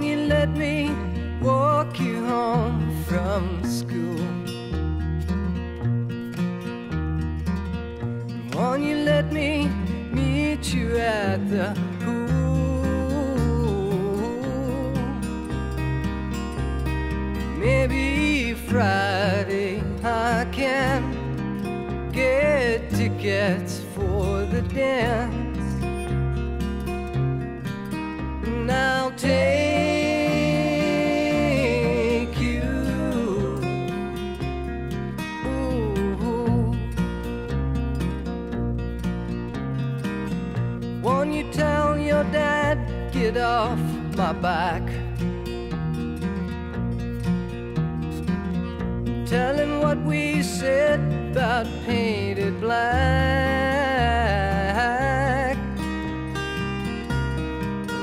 let me walk you home from school? Won't you let me meet you at the pool? Maybe Friday I can get tickets for the dance. You tell your dad, get off my back? Tell him what we said about Paint It Black.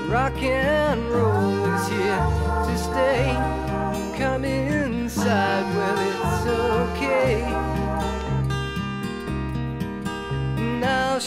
Rock and roll is here to stay. Come inside, well, it's okay. And I'll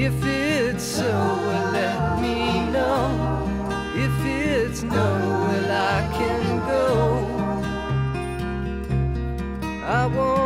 If it's so, well, let me know. If it's no, well, I can go. I won't